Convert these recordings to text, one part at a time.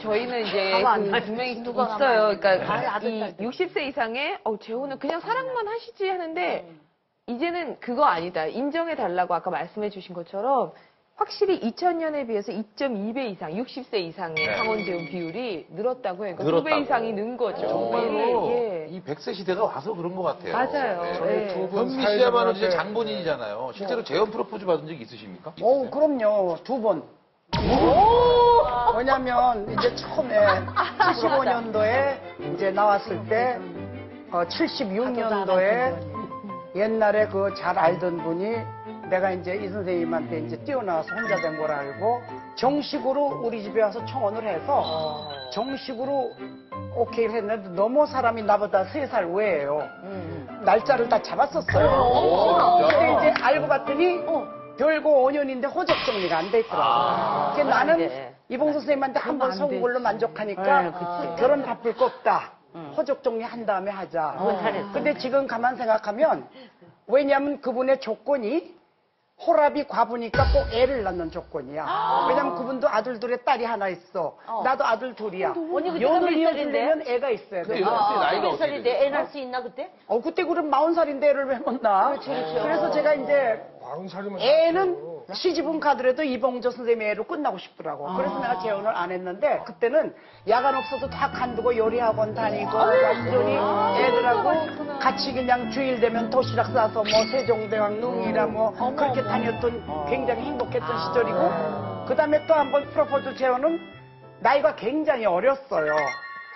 저희는 이제 가만 안그 놔. 분명히 누가 가만 있어요. 안 그러니까 아들 이 딸. 60세 이상의 어 재혼은 그냥 사랑만 하시지 하는데 이제는 그거 아니다. 인정해 달라고 아까 말씀해 주신 것처럼 확실히 2000년에 비해서 2.2배 이상, 60세 이상의 네. 상원 재혼 비율이 늘었다고 해요. 그러니까 늘었다고. 2배 이상이 는 거죠. 정말로 예, 예. 이 100세 시대가 와서 그런 것 같아요. 맞아요. 네. 예. 현미 씨야말로 이제 장본인이잖아요. 실제로 재혼 프로포즈 받은 적 있으십니까? 오, 그럼요. 두 번. 왜냐면 이제 처음에 75년도에 이제 나왔을 때 어, 76년도에 옛날에 그 잘 알던 분이 내가 이제 이 선생님한테 이제 뛰어나와서 혼자 된 걸 알고 정식으로 우리 집에 와서 청혼을 해서 정식으로 오케이를 했는데 너무 사람이 나보다 세 살 외예요. 날짜를 다 잡았었어요. 근데 이제 알고 봤더니 별거 5년인데 호적 정리가 안 돼 있더라고요. 그래서 나는 돼. 이봉수 선생님한테 한번 속은 걸로 만족하니까 네, 그치. 결혼 바쁠 거 없다. 호적 정리 한 다음에 하자. 어, 근데 지금 가만 생각하면 왜냐면 그분의 조건이 호랍이 과부니까 꼭 애를 낳는 조건이야. 왜냐면 그분도 아들 둘에 딸이 하나 있어. 나도 아들 둘이야. 언니 그때가 연을 몇 이어주려면 애가 있어야 돼. 그때 그때 나이가 어떻게 살인데? 애 낳을 수 있나 그때? 어, 그때 그럼 마흔 살인데 애를 왜 못 낳아? 그래서 제가 이제 애는 시집은 가더라도 이봉조 선생님의 애로 끝나고 싶더라고. 그래서 내가 재혼을 안 했는데 그때는 야간 없어도 다 간두고 요리학원 다니고 완전히 애들하고 같이 그냥 주일 되면 도시락 싸서 뭐 세종대왕 능이라 뭐 그렇게 다녔던 굉장히 행복했던 시절이고 그 다음에 또 한 번 프로포즈 재혼은 나이가 굉장히 어렸어요.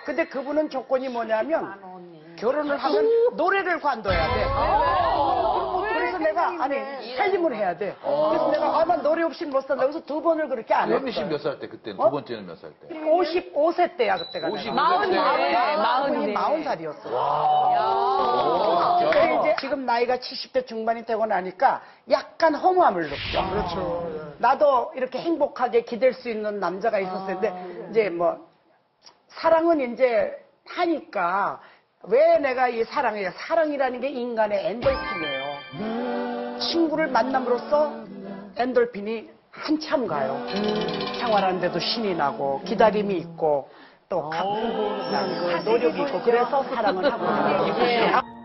근데 그분은 조건이 뭐냐면 결혼을 하면 노래를 관둬야 돼. 아니 살림을 해야 돼. 그래서 내가 아나 노래 없이 못 산다. 그래서 두 번을 그렇게 안 현미 씨 했어요. 몇살 때? 그때는 어? 두 번째는 몇 살 때? 55세 때야 그때가. 55세 마흔 때. 네, 마흔 네. 마흔 살이었어. 근데 이제 지금 나이가 70대 중반이 되고 나니까 약간 허무함을 느껴. 그렇죠. 나도 이렇게 행복하게 기댈 수 있는 남자가 있었을 때 이제 뭐 사랑은 이제 하니까 왜 내가 이 사랑이야? 사랑이라는 게 인간의 엔돌핀이에요. 친구를 만남으로써 엔돌핀이 한참 가요. 생활하는데도 신이 나고 기다림이 있고 또 갚고 그 노력이 있고 그래서 사랑을 하고 있는 거예요.